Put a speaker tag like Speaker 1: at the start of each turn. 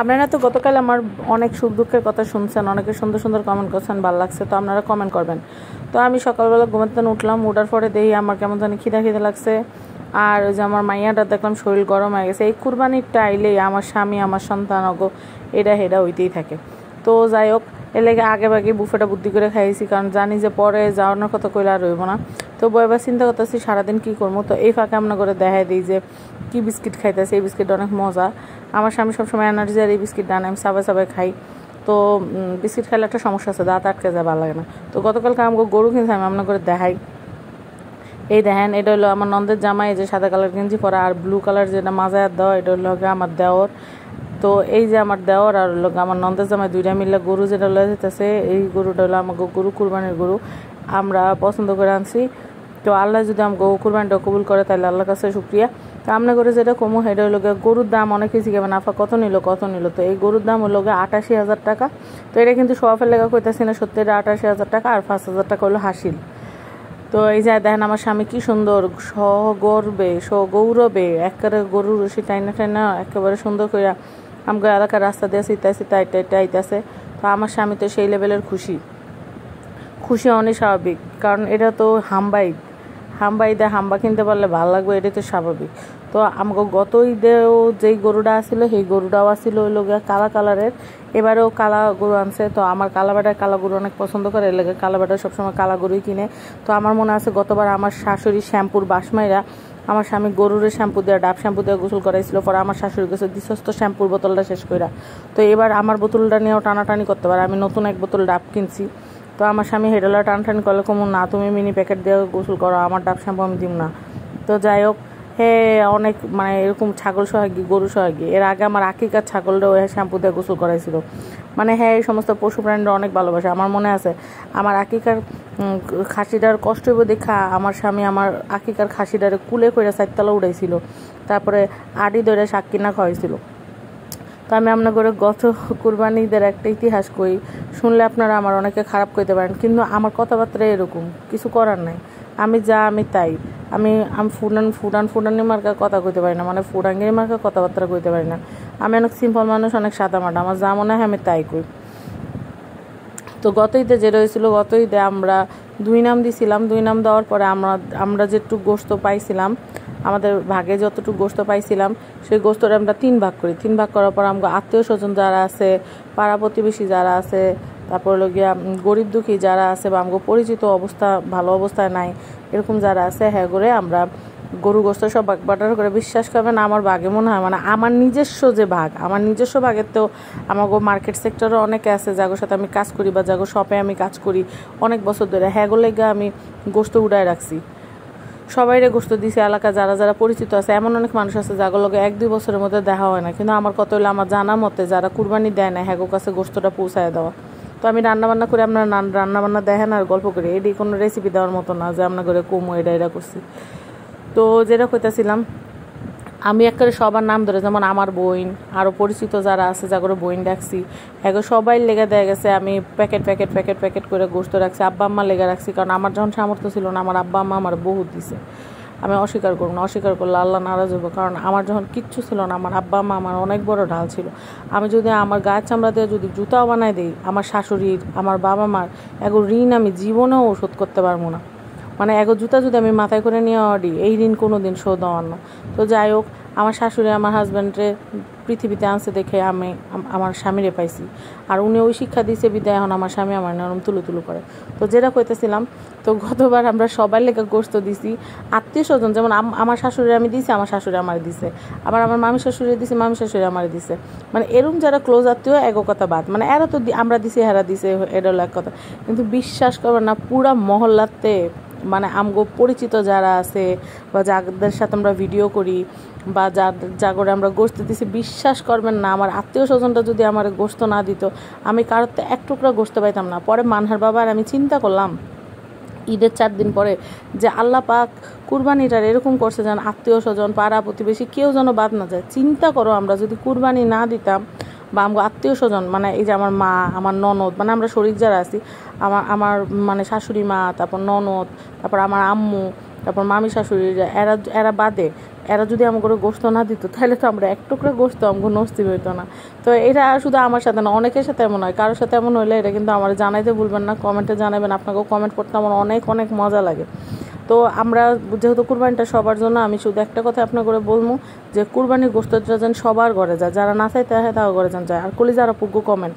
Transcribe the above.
Speaker 1: আপনারা তো গতকাল আমার অনেক সুখ দুঃখের কথা শুনছেন, অনেকে সুন্দর সুন্দর কমেন্ট করছেন, ভালো লাগছে, তো আপনারা কমেন্ট করবেন। তো আমি সকালবেলা ঘুমাতে উঠলাম, উঠার পরে দেখি আমার কেমন জানি খিদা খিদে লাগছে। আর ওই যে আমার মাইয়াটা দেখলাম শরীর গরম হয়ে গেছে, এই কুরবানির টাইলেই আমার স্বামী, আমার সন্তান অগ এটা হেডা হইতেই থাকে। তো যাই হোক এর লেগে আগে ভাগে বুফেটা বুদ্ধি করে খাইছি কারণ জানি যে পরে যাওয়ানোর কথা কইলে আর রইব না। তো এবার চিন্তা করতেছি সারাদিন কী করব। তো এই ফাঁকে আমরা করে দেখাই দিই যে কী বিস্কিট খাইতেছে, এই বিস্কিট অনেক মজা। আমার স্বামী সবসময় এনার্জি আর এই বিস্কিট ডান আমি সাবাই সাবাই খাই। তো বিস্কিট খাইলে একটা সমস্যা আছে, দাঁত আটকে যায়, ভালো লাগে না। তো গতকালকে আমাকে গরু কিনছে, আমি আপনার করে দেখাই। এই দেখেন, এটা হলো আমার নন্দের জামাই যে সাদা কালার গেঞ্জি পরা, আর ব্লু কালার যেটা মাজায় দেওয়া, এটা হলো আমার দেওয়ার তো এই যে আমার দেওয়ার আর হলো আমার নন্দের জামাই দুইটা মিলে গরু যেটা লয়ে যেতেছে এই গরুটা হলো আমাকে গরু, কুরবানির গরু। আমরা পছন্দ করে আনছি। তো আল্লাহ যদি আমাকে কুরবানিটা কবুল করে, তাহলে আল্লাহর কাছে শুক্রিয়া। তো আমরা করে যেটা কমু, সেটা হলো গরুর দাম অনেক কিছু কেমন আফা কত নিল কত নিল? তো এই গরুর দাম হলো আটাশি হাজার টাকা। তো এটা কিন্তু সোয়াফের লেখা কইতেছি না সত্যি এটা আটাশি হাজার টাকা আর পাঁচ হাজার টাকা হলো হাসিল। তো এই যে দেখেন আমার স্বামী কি সুন্দর, সগর্বে, সগৌরবে, একেবারে গরুর রশি টাইনা টাইনা, একেবারে সুন্দর করে আমাকে এলাকার রাস্তা দিয়ে সিতাই সিতাই টাইটা আইতাছে। তো আমার স্বামী তো সেই লেভেলের খুশি। খুশি অনেক স্বাভাবিক, কারণ এটা তো হাম্বাই। হাম্বা ঈদে হাম্বা কিনতে পারলে ভালো লাগবে, এটাই তো স্বাভাবিক। তো আমাকে গত ঈদেও যেই গরুটা আসছিল সেই গরুটাও আসছিল ওই লোক কালা কালারের। এবারেও কালা গরু আনছে, তো আমার কালা বেটার কালা গরু অনেক পছন্দ করে, এর লাগে কালা বেটা সবসময় কালা গরুই কিনে। তো আমার মনে আছে গতবার আমার শাশুড়ি শ্যাম্পুর বাসমাইরা আমার স্বামী গরুর শ্যাম্পু দিয়ে, ডাব শ্যাম্পু দেওয়া গোসল করাইছিল, পরে আমার শাশুড়ি গেছে দিশস্ত শ্যাম্পুর বোতলটা শেষ করে তো এবার আমার বোতলটা নিয়েও টানাটানি করতে পারে। আমি নতুন এক বোতল ডাব কিনছি। তো আমার স্বামী হেডলা টানটানি করলে কমু, না, তুমি মিনি প্যাকেট দিয়ে গোসল করো, আমার ডাব শ্যাম্পু আমি দিব না। তো যাই হোক, হে, অনেক মানে এরকম ছাগল সোহাগী গরু সোহাগী এর আগে আমার আকিকার ছাগলটা ওই শ্যাম্পু দিয়ে গোসল করাইছিল। মানে হ্যাঁ এই সমস্ত পশু প্রাণীরা অনেক ভালোবাসে। আমার মনে আছে, আমার আকিকার খাসিটার কষ্ট দেখা আমার স্বামী আমার আকিকার খাসিটারে কুলে করে চারতলা উড়াইছিল। তারপরে আডি শাক কিনা খাওয়াইছিল। তো আমি আপনার করে গত কুরবানিদের একটা ইতিহাস কই, শুনলে আপনারা আমার অনেকে খারাপ করতে পারেন, কিন্তু আমার কথাবার্তা এরকম, কিছু করার নাই। আমি যা, আমি তাই। আমি আমি ফুডান ফুডান ফুডানি মার্কা কথা কইতে পারি না। মানে ফুডাঙ্গির মার্কা কথাবার্তা কইতে পারি না। আমি অনেক সিম্পল মানুষ, অনেক সাদা মাটা আমার যা মনে হয় আমি তাই কই। তো গত ঈদে যেটা হয়েছিল গত ঈদে আমরা দুই নাম দিছিলাম। দুই নাম দেওয়ার পরে আমরা আমরা যেটুকু গোস্ত পাইছিলাম, আমাদের ভাগে যতটুকু গোস্ত পাইছিলাম, সেই গোস্তটা আমরা তিন ভাগ করি। তিন ভাগ করার পর আমরা আত্মীয় স্বজন যারা আছে, পাড়া প্রতিবেশী যারা আছে তারপর হলো গিয়া গরিব দুঃখী যারা আছে বা আমাকে পরিচিত অবস্থা, ভালো অবস্থায় নাই, এরকম যারা আছে হ্যাঁ করে আমরা গরু গোস্ত সব ভাগ বাটার করে বিশ্বাস করবেন, আমার বাঘে মনে হয় মানে আমার নিজস্ব যে ভাগ, আমার নিজস্ব ভাগের তো আমাকে মার্কেট সেক্টরও অনেকে আছে যাগোর সাথে আমি কাজ করি বা যাগো শপে আমি কাজ করি, অনেক বছর ধরে হ্যাঁ লেগে আমি গোস্ত উড়ায় রাখছি। সবাইরে গোস্ত দিছে এলাকা যারা যারা পরিচিত আছে, এমন অনেক মানুষ আছে যাগুলো এক দুই বছরের মধ্যে দেখা হয় না, কিন্তু আমার কত হলে, আমার জানা মতে যারা কুরবানি দেয় না হ্যাগো কাছে গোস্তটা পৌঁছায় দেওয়া। তো আমি রান্না বান্না করে আপনার রান্না বান্না দেখেন আর গল্প করি। এটি কোনো রেসিপি দেওয়ার মতো না যে আপনার করে কমো এটা এটা করছি। তো যেটা কইতাছিলাম, আমি একেবারে সবার নাম ধরে, যেমন আমার বইন আরও পরিচিত যারা আছে, যা করে বইন রাখছি এগুলো সবাই লেগে দেয়া গেছে, আমি প্যাকেট প্যাকেট প্যাকেট প্যাকেট করে গোস্ত রাখছি, আব্বা আম্মা লেগে রাখছি, কারণ আমার যখন সামর্থ্য ছিল না, আমার আব্বা আম্মা আমার বহুত দিছে। আমি অস্বীকার করব না, অস্বীকার করলে আল্লাহ নারাজ হব কারণ আমার যখন কিচ্ছু ছিল না, আমার আব্বা মা আমার অনেক বড় ঢাল ছিল। আমি যদি আমার গায়ের চামড়া দিয়ে যদি জুতাও বানাই দিই, আমার শাশুড়ির আমার বাবা মার, এগো ঋণ আমি জীবনেও শোধ করতে পারব না। মানে এগো জুতা যদি আমি মাথায় করে নিয়ে অডি, এই ঋণ কোনো দিন শোধ হওয়ার না। তো যাই হোক, আমার শাশুড়ি, আমার হাজব্যান্ডে পৃথিবীতে আনছে দেখে আমি আমার স্বামীরে পাইছি। আর উনি ওই শিক্ষা দিয়েছে বিদায় এখন আমার স্বামী আমার নরম তুলু তুলু করে। তো যেটা কইতেছিলাম, তো গতবার আমরা সবার লেখা গোস্ত দিছি, আত্মীয় স্বজন, যেমন আমার শাশুড়ি আমি দিছি, আমার শাশুড়ি আমার দিছে। আবার আমার মামি শাশুড়ি দিছে, মামি শাশুড়ি আমার দিছে। মানে এরম যারা ক্লোজ আত্মীয় এক কথা বাদ মানে এরা তো আমরা দিছি, হেরা দিছে এটা এক কথা। কিন্তু বিশ্বাস করবেন না, পুরা মহল্লাতে মানে আমগো পরিচিত যারা আছে, বা যাদের সাথে আমরা ভিডিও করি বা যা যা করে আমরা গোস্ত দিছি, বিশ্বাস করবেন না, আমার আত্মীয় স্বজনটা যদি আমার গোস্ত না দিত, আমি কারোর তো এক টুকরা গোস্ত পাইতাম না। পরে মানহার বাবার আমি চিন্তা করলাম, ঈদের চার দিন পরে যে আল্লাহ পাক কুরবানিটার এরকম করছে যেন আত্মীয় স্বজন, পাড়া প্রতিবেশী কেউ যেন বাদ না যায়। চিন্তা করো আমরা যদি কুরবানি না দিতাম বা আমার আত্মীয় স্বজন মানে এই যে আমার মা, আমার ননদ মানে আমরা শরীর যারা আছি আমার আমার মানে শাশুড়ি মা, তারপর ননদ, তারপর আমার আম্মু তারপর মামি শাশুড়ি এরা এরা বাদে, এরা যদি আমাকে গোস্ত না দিত, তাহলে তো আমরা এক টুকরো গোস্ত আমাকে নস্তি হইতো না। তো এটা শুধু আমার সাথে না, অনেকের সাথে এমন হয়। কারোর সাথে এমন হইলে এটা কিন্তু আমার জানাইতে ভুলবেন না, কমেন্টে জানাবেন। আপনাকেও কমেন্ট করতে আমার অনেক অনেক মজা লাগে। তো আমরা যেহেতু কুরবানিটা সবার জন্য, আমি শুধু একটা কথা আপনার করে বলব যে, কুরবানির গোস্তটা যেন সবার ঘরে যায়, যারা না চাই তারা তাও ঘরে যান যায়। আর কলি যারা পুগ্গু কমেন্ট